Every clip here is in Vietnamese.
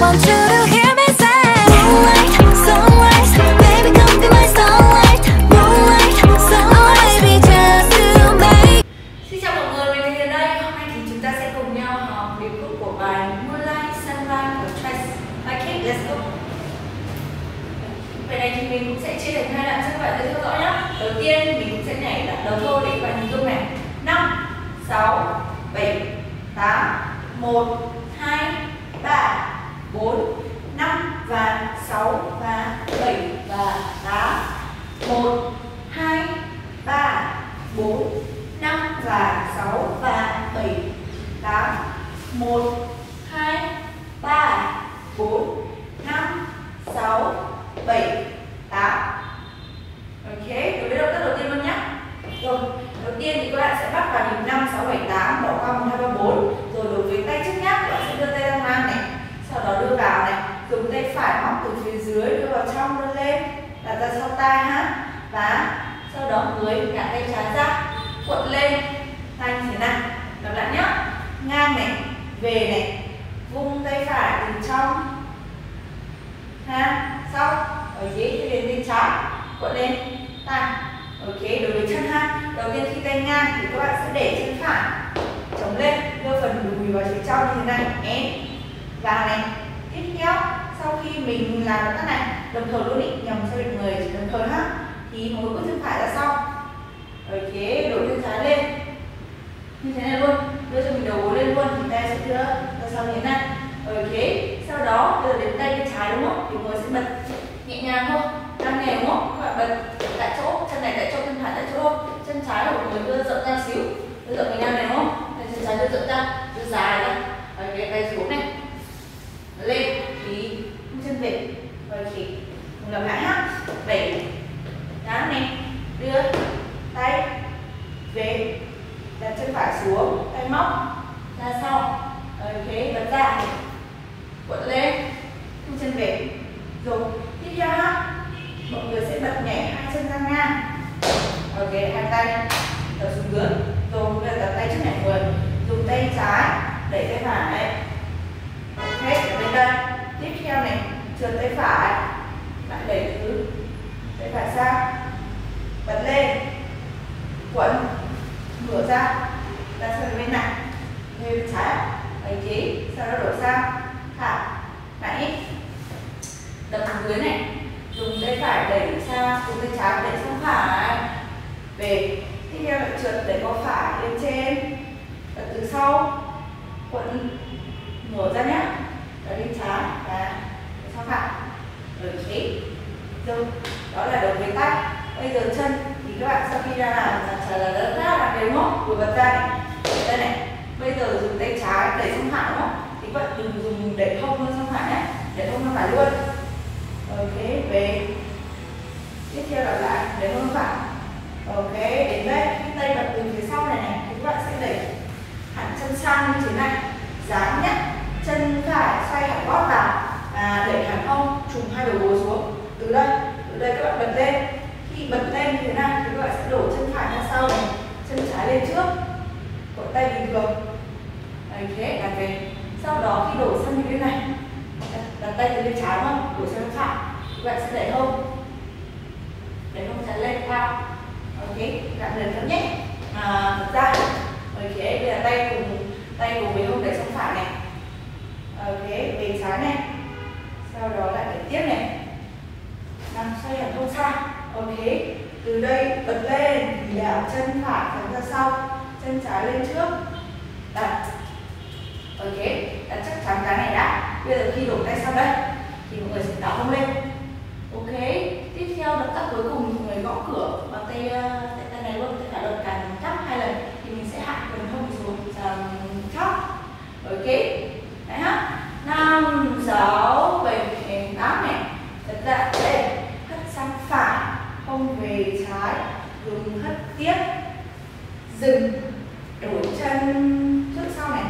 want Xin chào mọi người, mình đây. Hôm nay thì chúng ta sẽ cùng nhau học của bài Moonlight Sunrise này thì mình cũng sẽ chia thành hai đoạn 4, 5 và 6 và 7 và 8, 1, 2, 3, 4, 5 và 6 và 7 8 1 2 3 4 5 6 7 8 Ok, đối với động tác đầu tiên luôn nhé. Rồi, đầu tiên thì các bạn sẽ bắt vào nhịp 5, 6, 7, 8 Bỏ qua 1, 2, 3, 4 Rồi đối với tay trước nhé, các bạn sẽ đưa tay ra ngang này. Sau đó đưa vào này, Dùng tay phải móc từ phía dưới, đưa vào trong, đưa lên, Đặt ra sau tay ha. Và sau đó người ngả tay trái ra, cuộn lên, tay thế này lặp lại nhá. Ngang này, về này, vung tay phải từ trong ha. Sau, ở dưới thì đến bên trái, cuộn lên, tay. Ok, đối với chân ha. Đầu tiên khi tay ngang thì các bạn sẽ để chân phải chống lên, đưa phần đùi vào phía trong như thế này. Em vào này, tiếp theo, sau khi mình làm động tác này, đồng thời luôn định nhầm cho được người, đồng thời ha, thì mỗi bước chân phải ra sau. Thế đổi chân trái lên. Như thế này luôn, đưa cho mình đầu gối lên luôn, thì tay sẽ đưa ra sau như thế này. Ok sau đó, đưa đến tay bên trái đúng không? Thì người sẽ bật nhẹ nhàng thôi, đang nghề đúng không? Các bạn bật tại chỗ, chân này tại chỗ, chân phải tại chỗ chân trái của người đưa rộng ra xíu, đưa rộng mình đang này đúng không tay chân trái đưa rộng ra đưa dài ra ok tay xuống này lên thì chân về ok mình làm lại ha bảy dáng này đưa tay về đặt chân phải xuống tay móc ra sau ok bật ra cuộn lên thu chân về. Rồi, tiếp theo ha. Mọi người sẽ bật nhảy hai chân ra ngang. Ok hai tay thở xuống dưới rồi bây giờ đặt tay trước nhảy người dùng tay trái đẩy tay phải. Ok ở bên đây. Tiếp theo này, trượt tay phải. Lại đẩy thứ tay phải sang. Bật lên. Quấn. Ngửa ra. Ra sang bên này. Bên trái ấy chí sau đó đổi sang thả nãy đập xuống dưới này dùng tay phải đẩy sang dùng tay trái đẩy sang phải. Về tiếp theo lại trượt đẩy qua phải lên trên. Và từ sau quấn mở ra nhé đẩy lên trái, và sang phải. Rồi thế rồi, đó là đầu với tay. Bây giờ chân, thì các bạn sau khi ra làm, là trả lời rất là đều móc vừa bật ra này. Đây này. Bây giờ dùng tay trái đẩy sang phải đúng không? Thì các bạn đừng dùng đẩy không luôn sang phải nhé đẩy không sang phải luôn. Ok, về tiếp theo là lại để không phải ok đến đây. Khi tay bật từ phía sau này này thì các bạn sẽ đẩy hẳn chân sang như thế này. Dáng nhé chân phải xoay hẳn gót vào. Và đẩy hẳn hông trùng hai đầu gối xuống. Từ đây từ đây các bạn bật lên. Khi bật lên như thế này thì các bạn sẽ đổ chân phải ra sau này. Chân trái lên trước. Cổ tay bình thường ok đặt về sau đó khi đổ sang như thế này đặt, tay từ bên trái không? Đổ sang bên phải. Các bạn sẽ đẩy hông đẩy hông sẽ lên cao ok đặt lần thấp nhé à, ra ok bây giờ tay cùng tay cùng với hông đẩy sang phải này. Ok về trái này. Sau đó lại để tiếp này. Nằm xoay ở không xa. Ok từ đây bật lên đảo chân phải thẳng ra sau. Chân trái lên trước. Đặt. Ok đặt chắc chắn cái này đã. Bây giờ khi đổ tay sang đây thì mọi người sẽ đảo hông lên. Ok theo động tác cuối cùng thì người gõ cửa bằng tay ờ, tay, tay này luôn tay phải cả cản chắc hai lần thì mình sẽ hạ phần hông xuống thấp ok đấy ha. Năm sáu bảy tám này thật ra đây hất sang phải hông về trái dùng hất tiếp dừng đổi chân trước sau này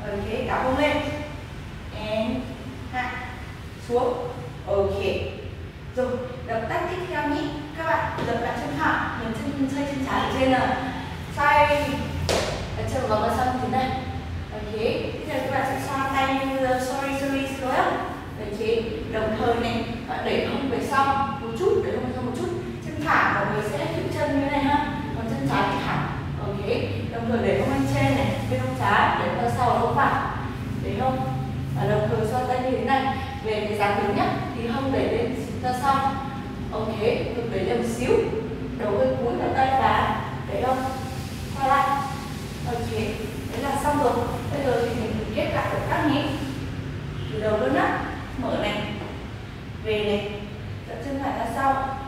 ok cả hông lên and hạ xuống ok rồi động tác tiếp theo nhé các bạn dập lại chân phải nhấn chân xoay chân trái ở trên là xoay chân vào sau như thế này ok tiếp theo về cái dáng đứng nhá thì hông đẩy lên ra sau ok ngực đẩy lên một xíu đầu hơi cúi vào tay và đấy không quay lại ok đấy là xong rồi. Bây giờ thì mình kết lại động tác nhé. Từ đầu luôn á. Mở này. Về này. Dẫn chân phải ra sau.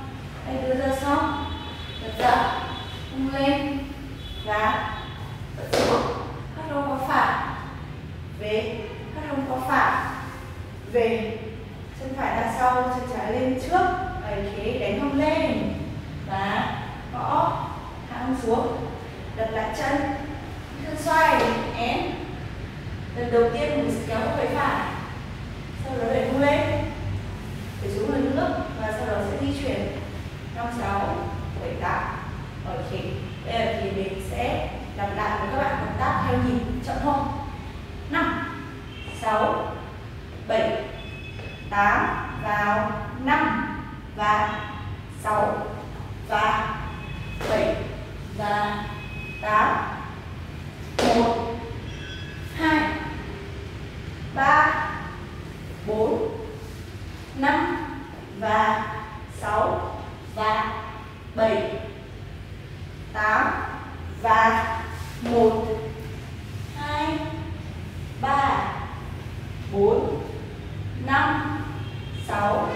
Tay đưa ra sau. Giật ra dạ. tung lên. Và giật xuống. Hất hông có phải. Về. Hất hông có phải. Về. Chân phải ra sau. Chân trái lên trước. Ok đánh hông lên. Và gõ. Hạ hông xuống. Đặt lại chân thân xoay én lần đầu tiên mình sẽ kéo về phải, sau đó để hông lên. Để xuống lần nước và sau đó sẽ di chuyển. Năm, sáu, bảy, tám. Ok, bây giờ thì mình sẽ lặp lại với các bạn động tác theo nhịp chậm hơn năm, sáu, bảy, tám vào năm và sáu và bảy và tám 3 4 5 và 6 và 7 8 và 1 2 3 4 5 6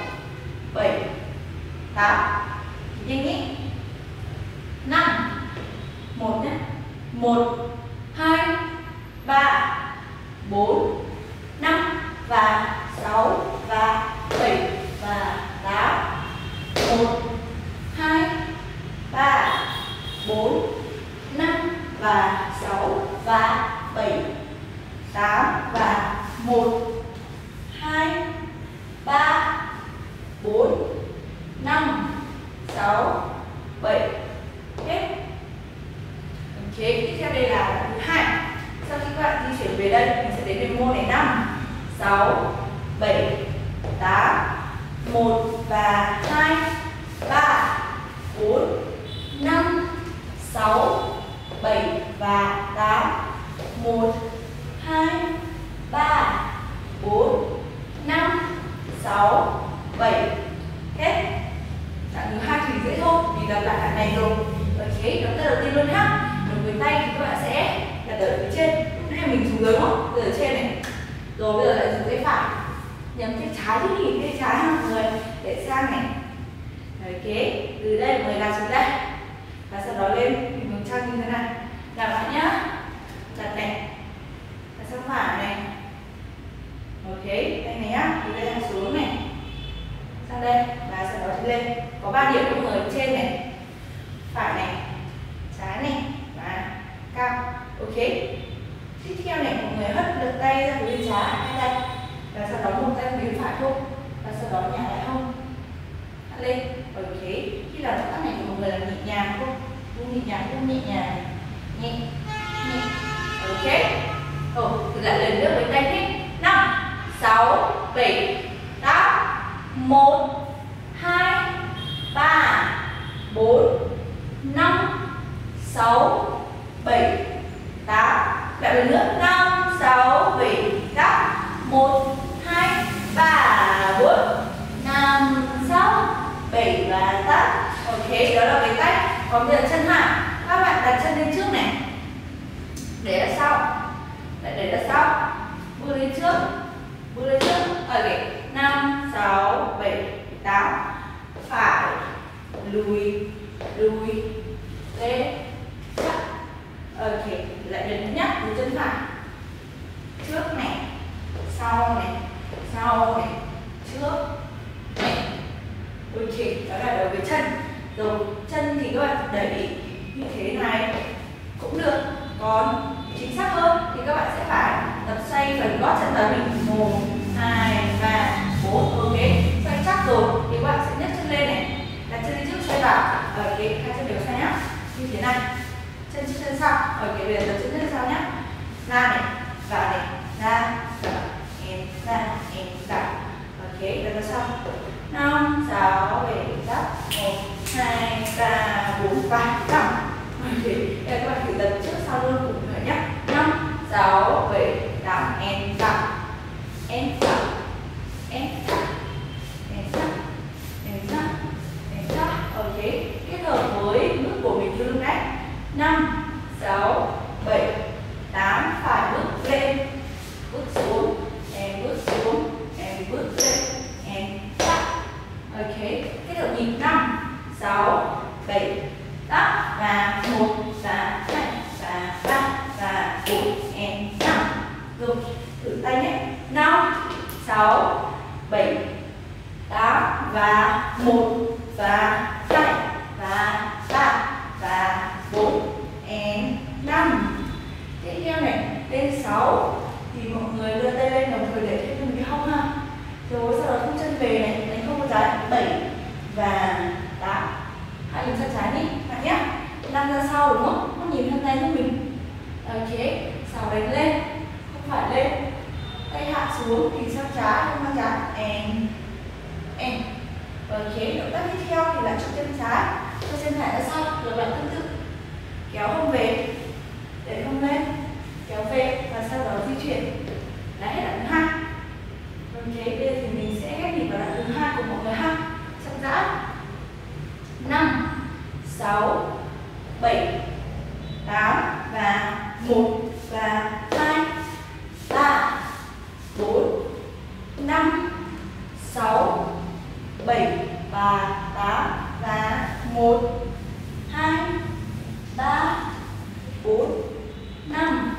buông không nhàng buông nhẹ nhàng nhẹ nhẹ ok. Ừ, Rồi lại lần nữa với tay hết năm, sáu, bảy, tám, một, hai, ba, bốn, năm, sáu, bảy, tám. Lại lần nữa năm, sáu, bảy, tám, một, hai, ba, bốn, năm, sáu, bảy và tám. Ok, đó là cái tay còn bây giờ chân hạ các bạn đặt chân lên trước này. Để ra sau. Lại để ra sau. Bước lên trước. Bước lên trước. Ok. Năm, sáu, bảy, tám. Phải. Lùi. Lùi. Lên chắc. Ok. Lại lần nhắc với chân phải. Trước này. Sau này. Sau này trước này ok đó là đầu với chân rồi chân thì các bạn đẩy như thế này cũng được còn chính xác hơn, thì các bạn sẽ phải tập xoay phần gót chân vào mình một, hai, ba, bốn. Ok, xoay chắc rồi. Thì các bạn sẽ nhấc chân lên này. Đặt chân lên trước, xoay vào. Ở cái hai chân đều xoay nhá. Như thế này. Chân trước, chân sau. Ở cái bây tập chân chân sau nhá. Ra này vào này, ra vào em, ra, em vào ok đặt ra xong năm, sáu, bảy, tám. Một, hai, ba. 6 thì mọi người đưa tay lên đồng thời để thêm một cái hông ha. Rồi sau đó thu chân về này, đánh không một trái 7 và 8 hãy nhìn sang trái đi, bạn nhé. Lăn ra sau đúng không? Không nhìn thân tay của mình. Ok, sau đánh lên. Không phải lên. Tay hạ xuống thì sang trái, không sang trái. And and ok, động tác tiếp theo thì là cho chân trái. Chân phải ra sau rồi bạn tương tự. Kéo hông 7 và 8 và 1 2 3 4 5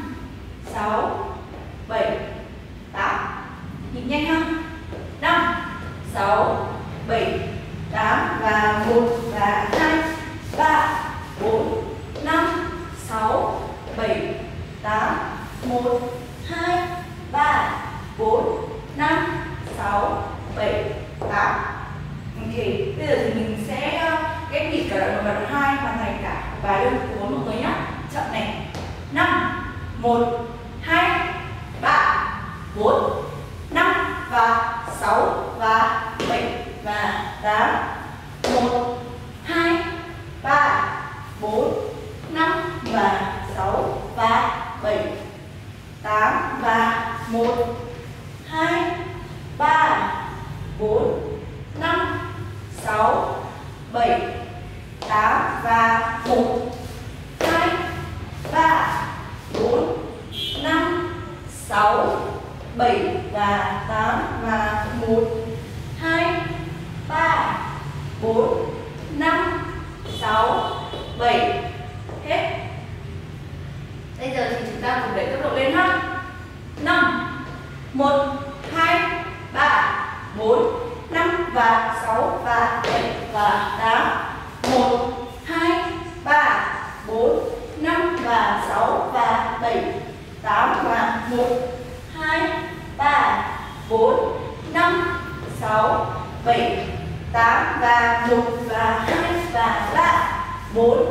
6 7 8 Nhịp nhanh không? 5 6 7 8 và 1 và 2 3 4 5 6 7 8 1 2 3 4 5 6 7 8 thể bây giờ thì mình sẽ ờ, ghép nhịp cả đoạn một và đoạn hai hoàn thành cả vài đơn cuốn mọi người nhé chậm này. Năm, một, hai, ba, bốn, năm và sáu và bảy và tám. Một, hai, ba, bốn, năm và sáu và bảy, tám và một, hai, ba, bốn và một, hai, ba, bốn, năm, sáu, bảy và tám và một, hai, ba, bốn, năm, sáu, bảy. Hết. Bây giờ thì chúng ta cùng đẩy tốc độ lên ha năm, một, hai, ba, bốn, năm và sáu và bảy và tám. và 6 và 7, 8 và 1, 2, 3, 4, 5, 6, 7, 8 và 1 và 2 và 3, 4,